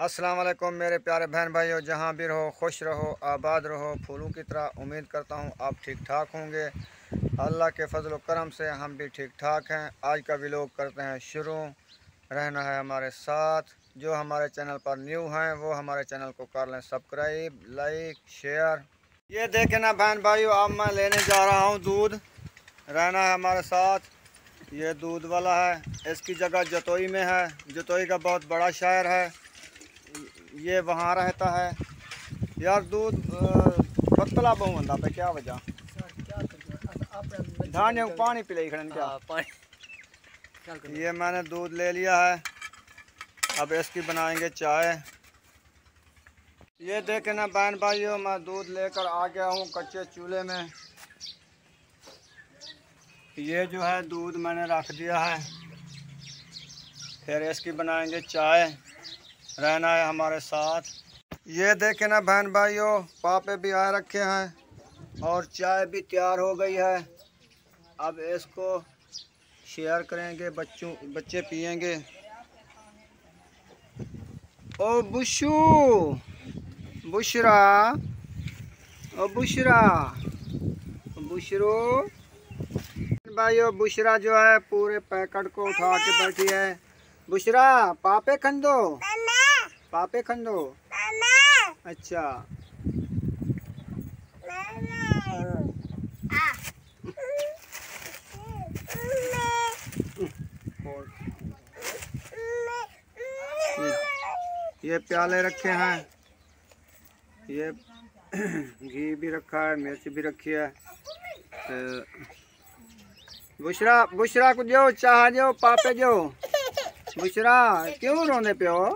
अस्सलाम वालेकुम मेरे प्यारे बहन भाइयों जहाँ भी रहो, खुश रहो, आबाद रहो, फूलों की तरह उम्मीद करता हूँ आप ठीक ठाक होंगे। अल्लाह के फजल करम से हम भी ठीक ठाक हैं। आज का व्लॉग करते हैं शुरू। रहना है हमारे साथ। जो हमारे चैनल पर न्यू हैं, वो हमारे चैनल को कर लें सब्सक्राइब लाइक शेयर ये देखें ना बहन भाइयों अब मैं लेने जा रहा हूँ दूध। रहना है हमारे साथ। ये दूध वाला है। इसकी जगह जतोई में है। जतोई का बहुत बड़ा शहर है। ये वहाँ रहता है। यार दूध पतला बहु बंदा पे क्या वजह? धान या पानी पिलाई खड़न क्या? पानी। ये मैंने दूध ले लिया है। अब इसकी बनाएँगे चाय। ये देखे ना बहन भाइयों मैं दूध लेकर आ गया हूँ कच्चे चूल्हे में। ये जो है दूध मैंने रख दिया है। फिर इसकी बनाएँगे चाय। रहना है हमारे साथ। ये देखे ना बहन भाइयों, पापे भी आ रखे हैं और चाय भी तैयार हो गई है। अब इसको शेयर करेंगे, बच्चों, बच्चे पियेंगे। ओ बुशू, बुशरा, ओ बुशरा, बुशरो। भाइयों, बुशरा जो है पूरे पैकेट को उठा के बैठी है। बुशरा, पापे खंदो। पापे खंदो अच्छा। ये प्याले रखे हैं। ये घी भी रखा है मिर्च भी रखी है। तो बुशरा बुशरा को जो चाह जो पापे जो। बुशरा क्यों रोने पे हो?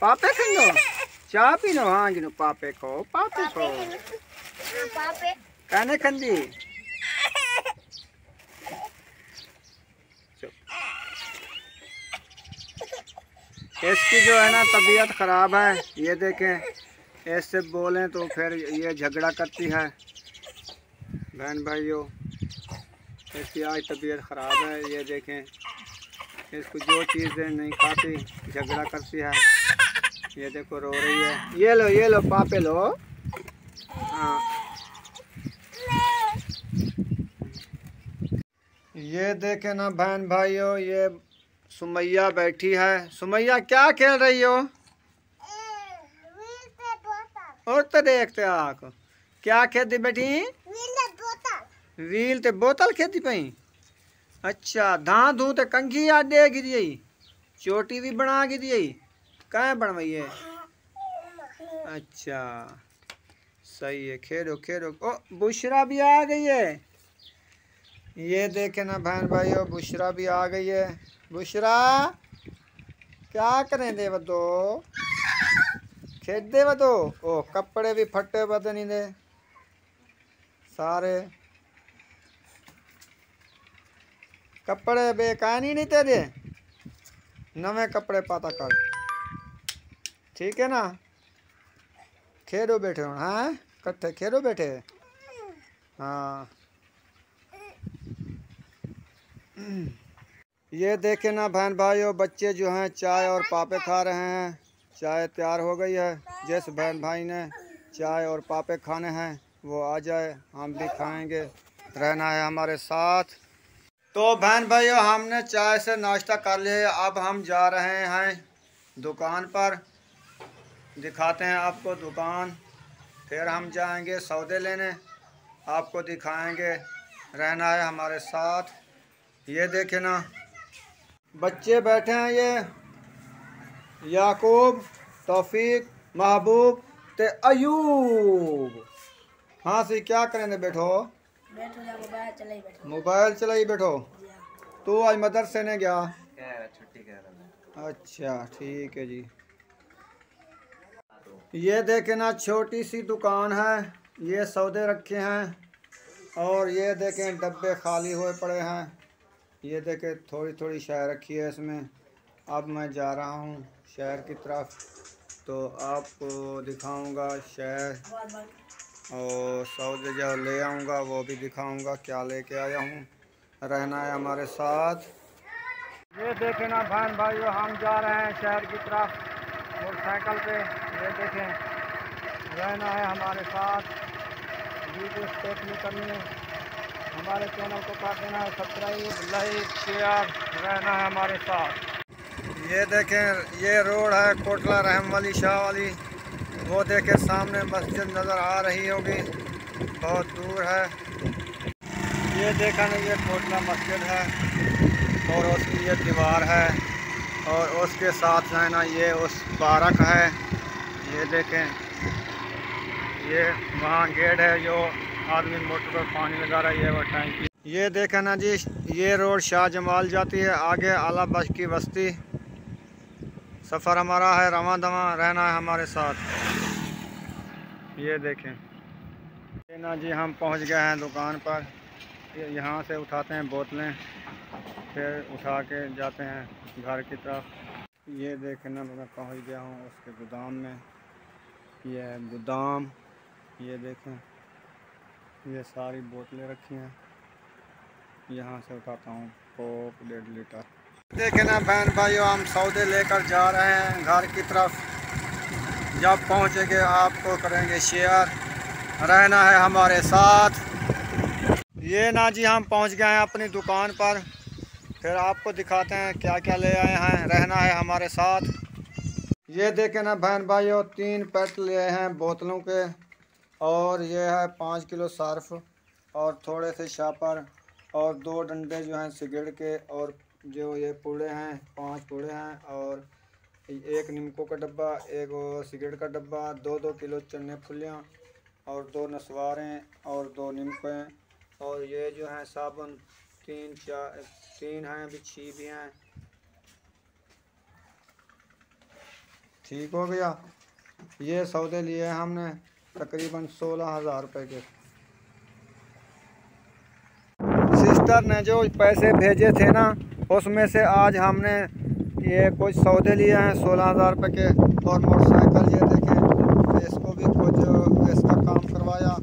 पापे पी लो हाँ गिनो पापे को पापे को कहने खंदी इसकी जो है ना तबीयत ख़राब है ये देखें ऐसे बोलें तो फिर ये झगड़ा करती है बहन भाइयों इसकी आज तबीयत ख़राब है ये देखें इसको जो चीज़ें नहीं खाती झगड़ा करती है ये देखो रो रही है। ये लो ये लो पापे लो। हाँ। ये देखे ना बहन भाइयों, ये सुमैया बैठी है। सुमैया, क्या खेल रही हो? और तो देखते आक क्या खेती बैठी व्हील ते बोतल खेती पई। अच्छा धां धू ते कंघी आ दे गिरी चोटी भी बना गिरी कहाँ बनवाई है? अच्छा सही है खेलो खेलो। ओ बुशरा भी आ गई है। ये देखे ना बहन भाइयों बुशरा भी आ गई है। बुशरा क्या करें दे बदो खेत दे बदो ओ कपड़े भी फटे बदनी दे। सारे। कपड़े बेकानी नहीं तेरे। नवे कपड़े पाता कर। ठीक है ना? खेलो बैठे हो हाँ? कट्ठे खेलो बैठे? हाँ। ये देखे ना बहन भाइयों, बच्चे जो हैं, चाय और पापे खा रहे हैं। चाय तैयार हो गई है। जिस बहन भाई ने चाय और पापे खाने हैं, वो आ जाए। हम भी खाएँगे। रहना है हमारे साथ। तो बहन भाइयों, हमने चाय से नाश्ता कर लिया अब हम जा रहे हैं दुकान पर। दिखाते हैं आपको दुकान। फिर हम जाएँगे सौदे लेने। आपको दिखाएँगे। रहना है हमारे साथ। ये देखे ना। बच्चे बैठे हैं ये। याकूब तौफीक महबूब ते अयूब। हाँ सी क्या करेंगे? बैठो। बैठो मोबाइल चलाई बैठो। तू आज मदरसे ने गया? छुट्टी अच्छा ठीक है जी। ये देखे ना, छोटी सी दुकान है। ये सौदे रखे हैं और ये देखें, डब्बे खाली हुए पड़े हैं। ये देखें थोड़ी थोड़ी शहर रखी है इसमें। अब मैं जा रहा हूँ शहर की तरफ़। तो आपको दिखाऊँगा शहर और सौदे जो ले आऊँगा, वो भी दिखाऊँगा क्या लेके आया हूँ। रहना है हमारे साथ। ये देखे ना, बहन भाइयों, हम जा रहे हैं शहर की तरफ़ मोटरसाइकिल पे। ये देखें, रहना है हमारे साथ। वीडियो स्टेप नहीं करनी है। हमारे चैनल को कर देना है सब्सक्राइब लाइक शेयर रहना है हमारे साथ। ये देखें, ये रोड है कोटला रहम वाली, शाह वाली। वो देखें, सामने मस्जिद नज़र आ रही होगी। बहुत दूर है। ये देखा ना ये कोटला मस्जिद है और उसकी ये दीवार है और उसके साथ जो है ना ये उस पार्क है। ये देखें, ये वहाँ गेट है जो आदमी मोटर पर पानी लगा रहा है, ये वो टैंकी ये देखें ना जी, ये रोड शाह जमाल जाती है, आगे आला बश की बस्ती। सफ़र हमारा है, रवा दवा रहना है हमारे साथ। ये देखें, ये ना जी हम पहुँच गए हैं दुकान पर। यहाँ से उठाते हैं बोतलें, फिर उठा के जाते हैं घर की तरफ़। ये देखें ना, मैं पहुँच गया हूँ उसके गोदाम में। ये गोदाम, ये देखें, ये सारी बोतलें रखी हैं। यहाँ से उठाता हूँ कोक डेढ़ लीटर। देखें ना बहन भाइयों, हम सौदे लेकर जा रहे हैं घर की तरफ़। जब पहुँचेंगे, आपको करेंगे शेयर। रहना है हमारे साथ। ये ना जी, हम पहुँच गए हैं अपनी दुकान पर। फिर आपको दिखाते हैं क्या क्या ले आए हैं। रहना है हमारे साथ। ये देखें ना बहन भाइयों, तीन पैट लिए हैं बोतलों के, और ये है पाँच किलो सर्फ, और थोड़े से शापर, और दो डंडे जो हैं सिगरेट के, और जो ये पूड़े हैं, पाँच पूड़े हैं, और एक नीमको का डब्बा, एक सिगरेट का डब्बा, दो दो किलो चने फुलियाँ, और दो नसवारें, और दो नीमकें, और ये जो है साबुन, तीन चार, तीन हैं, अभी छी भी हैं ठीक हो गया। ये सौदे लिए हमने तकरीबन सोलह हज़ार रुपये के। सिस्टर ने जो पैसे भेजे थे ना, उसमें से आज हमने ये कुछ सौदे लिए हैं सोलह हज़ार रुपये के और मोटरसाइकिल ये देखें, इसको भी कुछ इसका काम करवाया।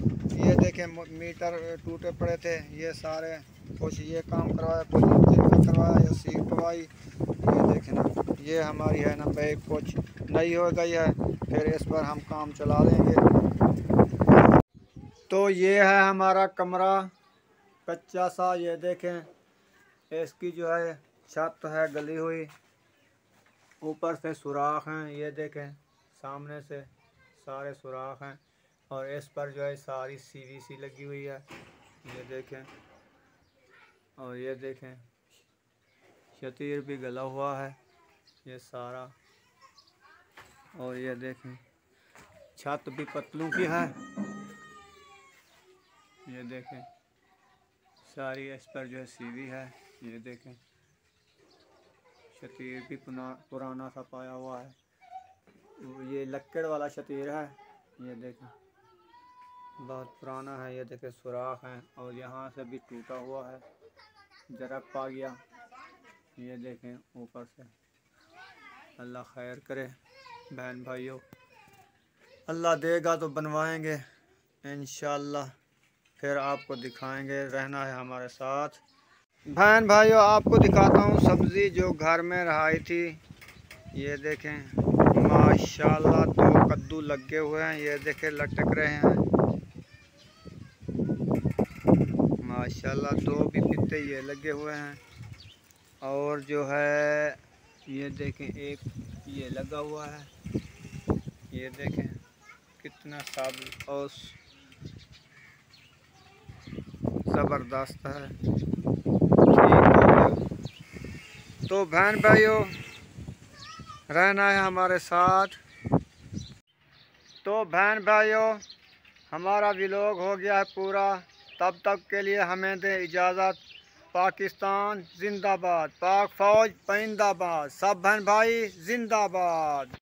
ये देखें मीटर टूटे पड़े थे, ये सारे कुछ ये काम करवाया, कुछ करवाया, या सीट करवाई ये देखें ना, ये हमारी है ना बैग कुछ नई हो गई है, फिर इस पर हम काम चला लेंगे तो ये है हमारा कमरा, कच्चा सा, ये देखें, इसकी जो है छत है गली हुई, ऊपर से सुराख हैं, ये देखें, सामने से सारे सुराख हैं, और इस पर जो है सारी सीवीसी लगी हुई है, ये देखें, और ये देखें, शतीर भी गला हुआ है, ये सारा और ये देखें, छत भी पतलू की है। ये देखें, सारी इस पर जो है सीवी है। ये देखें, शतीर भी पुराना सा पाया हुआ है। ये लक्कड़ वाला शतीर है। ये देखें, बहुत पुराना है। ये देखें, सुराख है और यहाँ से भी टूटा हुआ है। जरा पा गया। ये देखें, ऊपर से। अल्लाह खैर करे। बहन भाइयों, अल्लाह देगा तो बनवाएँगे इन फिर आपको दिखाएँगे, रहना है हमारे साथ। बहन भाइयों, आपको दिखाता हूँ सब्ज़ी जो घर में रहाई थी। ये देखें, माशाल्लाह दो तो कद्दू लगे हुए हैं, ये देखें लटक रहे हैं। माशाल्लाह दो तो भी पित्ते ये लगे हुए हैं। और जो है, ये देखें, एक ये लगा हुआ है। ये देखें कितना साबुत और ज़बरदस्त है। तो बहन भाइयों, रहना है हमारे साथ। तो बहन भाइयों, हमारा व्लॉग हो गया है पूरा। तब तक के लिए हमें दे इजाज़त। पाकिस्तान जिंदाबाद, पाक फ़ौज, पैंदाबाद। सब बहन भाई, जिंदाबाद।